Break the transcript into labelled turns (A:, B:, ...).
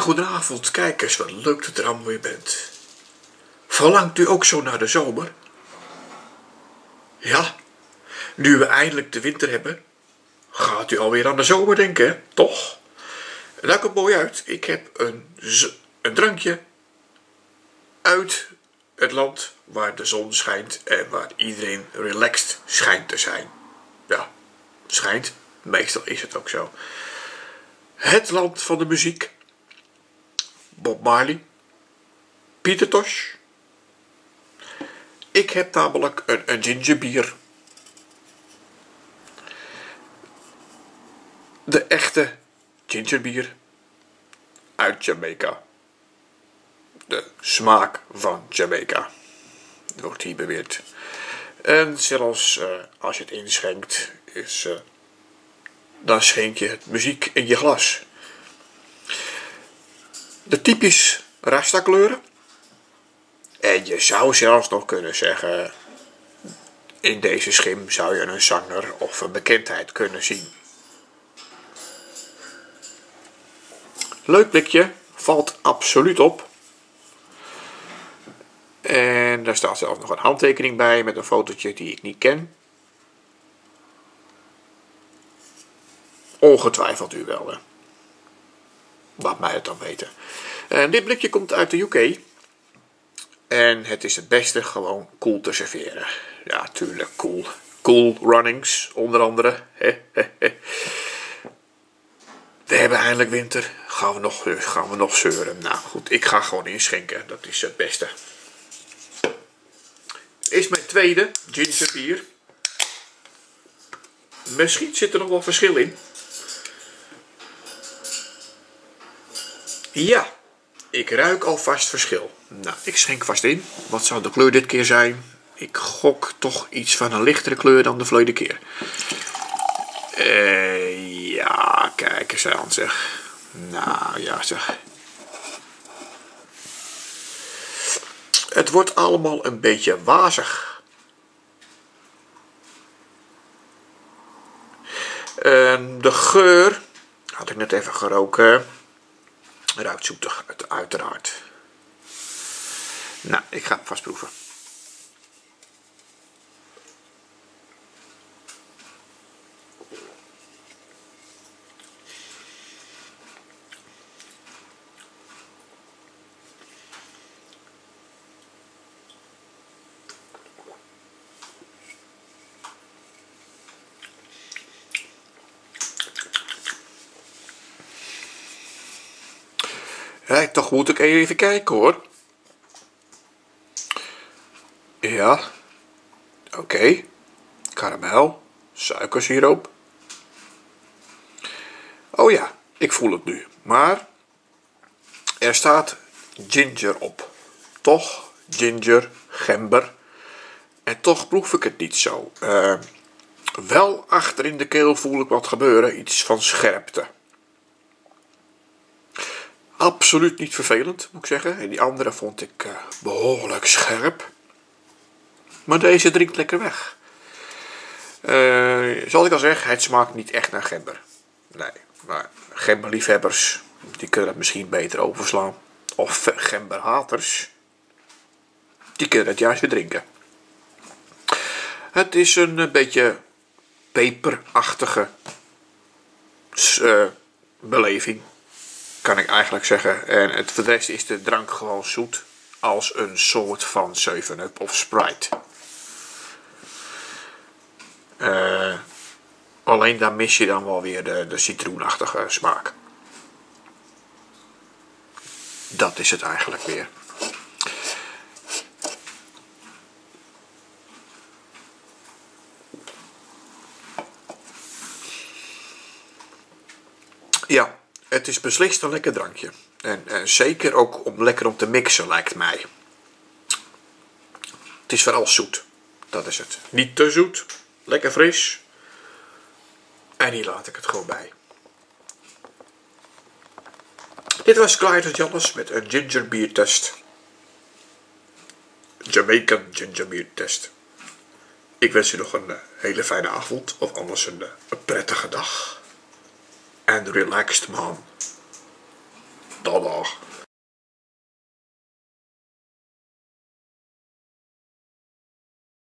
A: hele goede avond, kijkers. Wat leuk dat u er allemaal weer bent. Verlangt u ook zo naar de zomer? Ja, nu we eindelijk de winter hebben, gaat u alweer aan de zomer denken, toch? Dat komt mooi uit. Ik heb een, een drankje uit het land waar de zon schijnt en waar iedereen relaxed schijnt te zijn. Ja, schijnt. Meestal is het ook zo. Het land van de muziek. Bob Marley. Pieter Tosh. Ik heb namelijk een, gingerbier. De echte gingerbier uit Jamaica. De smaak van Jamaica. Wordt hier beweerd. En zelfs uh, als je het inschenkt, is, uh, dan schenk je het muziek in je glas. De typisch rasta kleuren. En je zou zelfs nog kunnen zeggen, in deze schim zou je een zanger of een bekendheid kunnen zien. Leuk blikje, valt absoluut op. En daar staat zelfs nog een handtekening bij met een fotootje die ik niet ken. Ongetwijfeld u wel. Hè. Laat mij het dan weten. En dit blikje komt uit de UK. En het is het beste gewoon cool te serveren. Ja, tuurlijk cool. Cool runnings, onder andere. We hebben eindelijk winter. Gaan we nog, gaan we nog zeuren? Nou goed, ik ga gewoon inschenken. Dat is het beste. Is mijn tweede ginger bier. Misschien zit er nog wel verschil in. Ja, ik ruik alvast verschil. Nou, ik schenk vast in. Wat zou de kleur dit keer zijn? Ik gok toch iets van een lichtere kleur dan de vorige keer. Uh, ja, kijk eens aan zeg. Nou ja zeg. Het wordt allemaal een beetje wazig. En de geur, had ik net even geroken, ruikt zoetig uiteraard. Nou, ik ga hem vast proeven. Ja, toch moet ik even kijken hoor. Ja. Oké. Karamel. Suikersiroop. Oh ja, ik voel het nu. Maar er staat ginger op. Toch ginger, gember. En toch proef ik het niet zo. Uh, wel achter in de keel voel ik wat gebeuren. Iets van scherpte absoluut niet vervelend, moet ik zeggen. En die andere vond ik uh, behoorlijk scherp. Maar deze drinkt lekker weg. Uh, zoals ik al zeg, het smaakt niet echt naar gember. Nee, maar gemberliefhebbers, die kunnen het misschien beter overslaan. Of gemberhaters, die kunnen het juist weer drinken. Het is een eh, beetje peperachtige beleving kan ik eigenlijk zeggen. En het, voor is de drank gewoon zoet als een soort van 7-up of Sprite. Uh, alleen daar mis je dan wel weer de, de citroenachtige smaak. Dat is het eigenlijk weer. Ja, het is beslist een lekker drankje. En, zeker ook om lekker om te mixen, lijkt mij. Het is vooral zoet. Dat is het. Niet te zoet. Lekker fris. En hier laat ik het gewoon bij. Dit was Clyde Jannes met een ginger beer test. Jamaican ginger beer test. Ik wens u nog een eh, hele fijne avond of anders een, eh, een prettige dag. And relaxed mom. Dag, dag.